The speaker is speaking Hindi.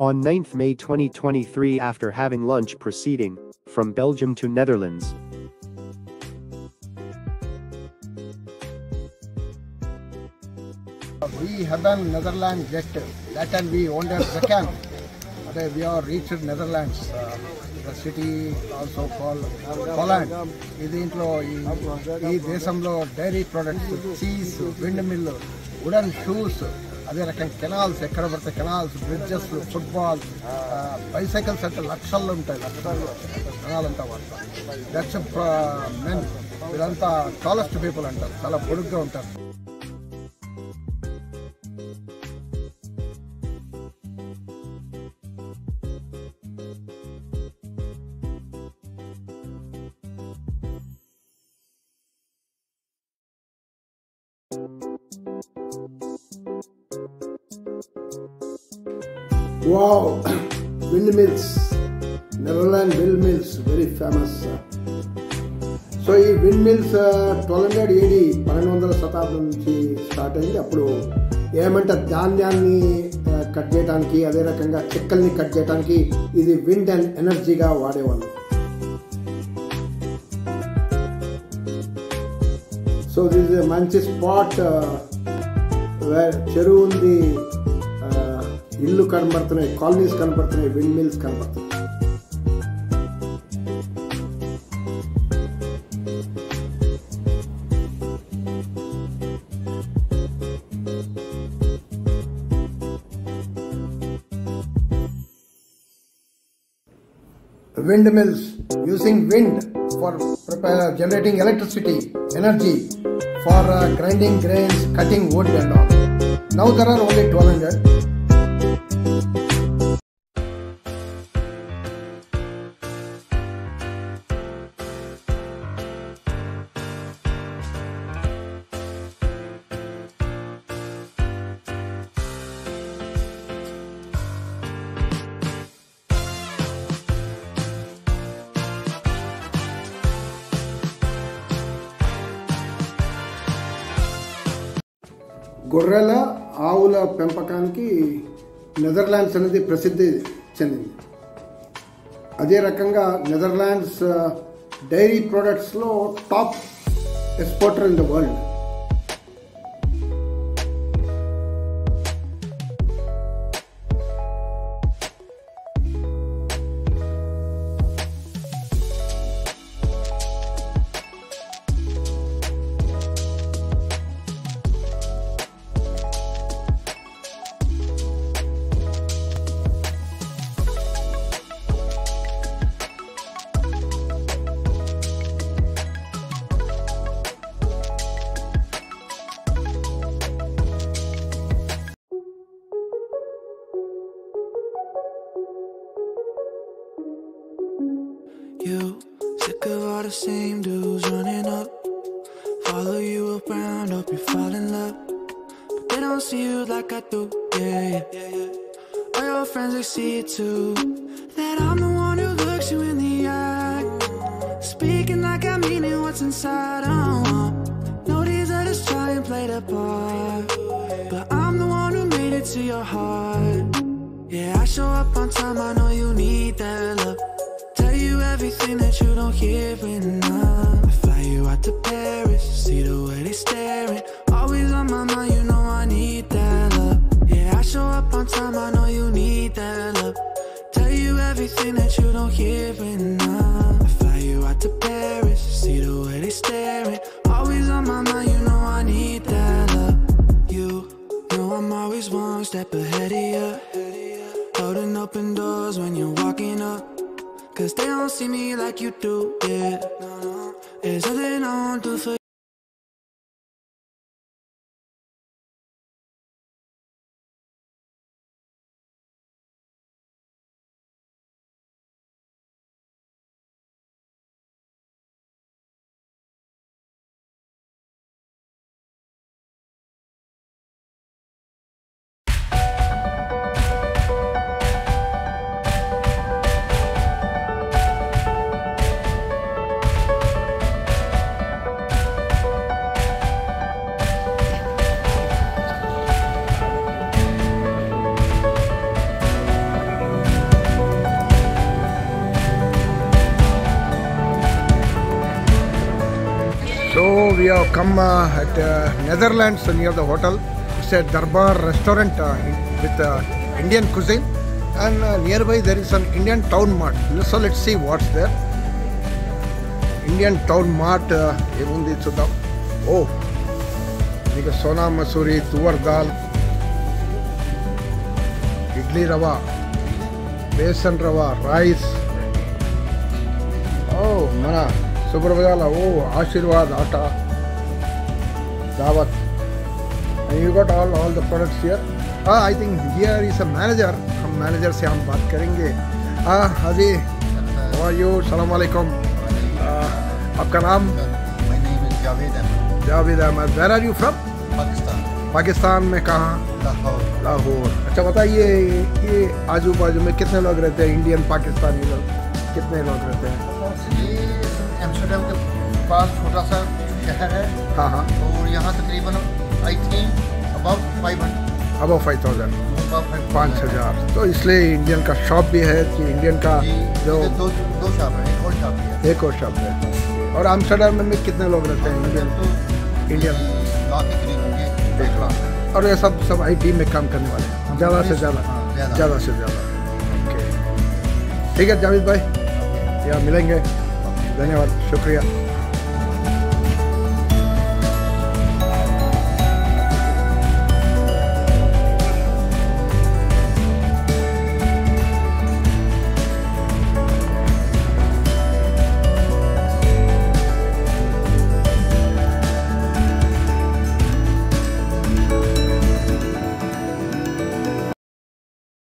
On 9th May 2023 after having lunch proceeding from Belgium to Netherlands. We have done Netherlands yet. That time we wanted Zakan. But we have reached Netherlands. Uh, the city also called Holland. ఈ దీంట్లో ఈ ఈ దేశంలో dairy products cheese windmill wooden shoes అదే రకం కెనాల్స్ ఎక్కడ పడితే కెనాల్స్ బ్రిడ్జెస్ ఫుట్బాల్ బైసైకిల్స్ అంటే లక్షల్లో ఉంటాయి లక్షల్లో కెనాల్ అంతా వాడతారు దట్స్ మెన్ వీళ్ళంతా టాలెస్ట్ పీపుల్ అంటారు చాలా పొడుగ్గా ఉంటారు. Wow, windmills. Netherlands windmills, very famous so ఈ windmills twelve hundred AD పన్నెండు వందల శతాబ్దం నుంచి స్టార్ట్ అయింది. అప్పుడు ఏమంటే ధాన్యాన్ని uh, కట్ చేయడానికి అదే రకంగా చెక్కల్ని కట్ చేయడానికి ఇది విండ్ అండ్ ఎనర్జీగా వాడేవాళ్ళు. సో దిస్ మంచి స్పాట్ uh, చెరువు ఉంది. ಮಿಲ್ಗಳು ಕಂಡುಬರ್ತವೆ ಕಾಲನೀಸ್ ಕಂಡುಬರ್ತವೆ ವಿಂಡ್ ಮಿಲ್ಸ್ ಕಂಡುಬರ್ತವೆ windmills using wind for generating electricity, energy for uh, grinding grains, cutting wood and all. Now there are only 1200 గొర్రెల ఆవుల పెంపకానికి నెదర్లాండ్స్ అనేది ప్రసిద్ధి చెందింది. అదే రకంగా Netherlands dairy ప్రొడక్ట్స్లో top exporter in the world. You sick of all the same dudes running up. Follow you around, hope you fall in love. But they don't see you like I do, yeah, yeah. All your friends they see it too. That I'm the one who looks you in the eye. Speaking like I mean it, what's inside. Oh, no, these others try and play the part. But I'm the one who made it to your heart. Yeah, I show up on time, I know you need that love. Everything that you don't hear enough. I fly you out to Paris, see the way they staring. Always on my mind, you know I need that love. Yeah, I show up on time, I know you need that love. Tell you everything that you don't hear enough. I fly you out to Paris, see the way they staring. Always on my mind, you know I need that love. You know I'm always one step ahead of you. Holding open doors when you're walking up. Cause they don't see me like you do, yeah. There's nothing I won't do for we have come at Netherlands near the hotel. It's a Darbar restaurant with Indian cuisine and nearby there is an Indian town mart. So let's see what's there. Indian town mart ಏಮುಂದು ಇಚ್ಚುದ ಓ ಈಗ ಸೋನಾ ಮಸೂರಿ ತುವರ್ ದಾಲ್ ಇಡ್ಲಿ ರವಾ ಬೇಸನ್ ರವಾ ರೈಸ್ ಓ ಮನ ಸುಬ್ರಭಜಾಲ ಓ ಆಶೀರ್ವಾದ ಆಟ Dawat. And you got all, all the products here. Uh, I think here is a manager. From manager से हम बात करेंगे. Uh, Haji, how are you? Salaam alaikum. Uh, आपका नाम? My name is Javed Ahmed. Javed Ahmed. Where are you from? Pakistan. Pakistan में कहाँ लाहौर लाहौर अच्छा बताइए ये आजू बाजू में कितने लोग रहते हैं इंडियन पाकिस्तानी लोग कितने लोग रहते हैं ये एम्स्टरडेम के पास छोटा सा शहर है हाँ हाँ। और यहाँ तकरीबन I think about five hundred अब फाइव थाउज़ेंड पाँच हज़ार। तो इसलिए इंडियन का शॉप भी है कि इंडियन का जो दो दो शॉप है एक और शॉप है। एक और शॉप है। और आमस्टरडम में कितने लोग रहते हैं इंडियन तो इंडियन लाख के करीब होंगे। एक लाख और ये सब सब आईटी में काम करने वाले हैं। ज़्यादा से ज़्यादा। हाँ, ज़्यादा। ज़्यादा से ज़्यादा। ओके ठीक है जावेद भाई। यहाँ मिलेंगे। धन्यवाद। शुक्रिया।